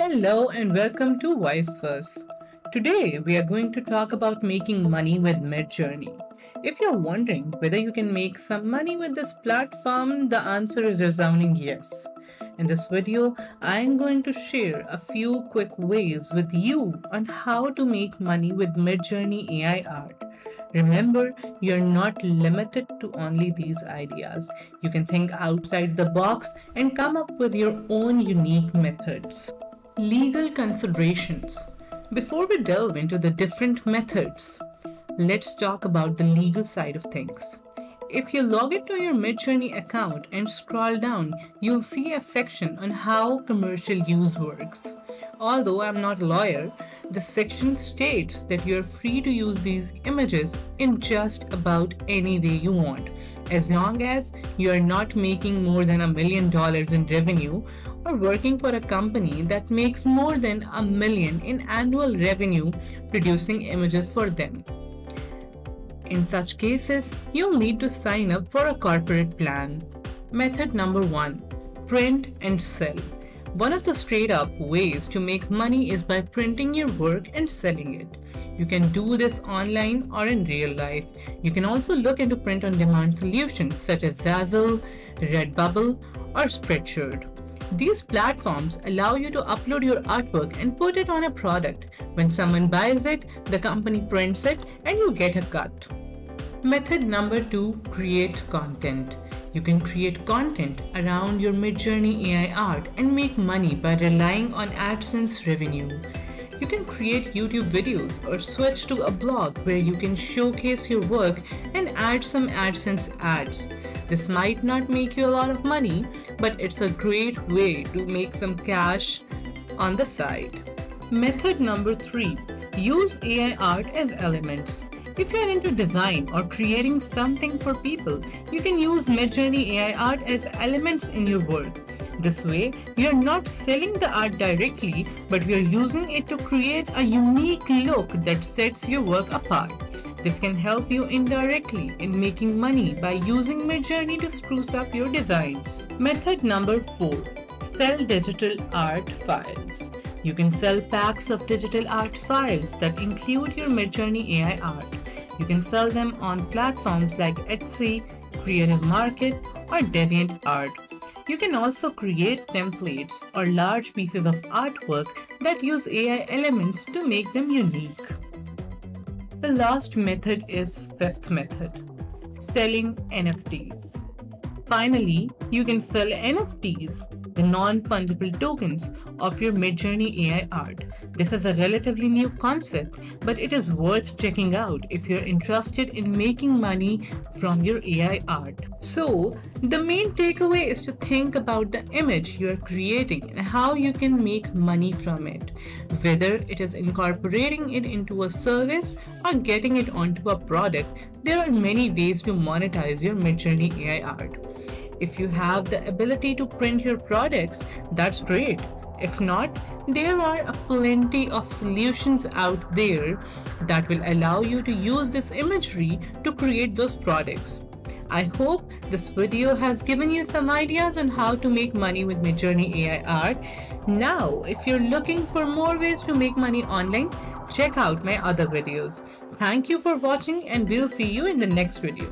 Hello and welcome to Wise Fuss. Today we are going to talk about making money with Midjourney. If you're wondering whether you can make some money with this platform, the answer is resounding yes. In this video, I am going to share a few quick ways with you on how to make money with Midjourney AI art. Remember, you're not limited to only these ideas. You can think outside the box and come up with your own unique methods. Legal considerations. Before we delve into the different methods, let's talk about the legal side of things. If you log into your Midjourney account and scroll down, you'll see a section on how commercial use works. Although I'm not a lawyer, the section states that you're free to use these images in just about any way you want, as long as you're not making more than a million dollars in revenue or working for a company that makes more than a million in annual revenue producing images for them. In such cases, you'll need to sign up for a corporate plan. Method number one print and sell. One of the straight up ways to make money is by printing your work and selling it. You can do this online or in real life. You can also look into print on demand solutions such as Zazzle, Redbubble, or Spreadshirt. These platforms allow you to upload your artwork and put it on a product. When someone buys it, the company prints it and you get a cut. Method number two create content. You can create content around your Midjourney AI art and make money by relying on AdSense revenue. You can create YouTube videos or switch to a blog where you can showcase your work and add some AdSense ads. This might not make you a lot of money, but it's a great way to make some cash on the side. Method number three use AI art as elements. If you're into design or creating something for people, you can use Midjourney AI art as elements in your work. This way, you're not selling the art directly, but you're using it to create a unique look that sets your work apart. This can help you indirectly in making money by using Midjourney to spruce up your designs. Method number 4. Sell digital art files. You can sell packs of digital art files that include your Midjourney AI art. You can sell them on platforms like Etsy, Creative Market, or DeviantArt. You can also create templates or large pieces of artwork that use AI elements to make them unique. The last method is fifth method, selling NFTs. Finally, you can sell NFTs the non-fungible tokens of your Midjourney AI art. This is a relatively new concept, but it is worth checking out if you're interested in making money from your AI art. So, the main takeaway is to think about the image you're creating and how you can make money from it. Whether it is incorporating it into a service or getting it onto a product, there are many ways to monetize your Midjourney AI art. If you have the ability to print your products, that's great. If not, there are plenty of solutions out there that will allow you to use this imagery to create those products. I hope this video has given you some ideas on how to make money with Midjourney AI art. Now, if you're looking for more ways to make money online, check out my other videos. Thank you for watching and we'll see you in the next video.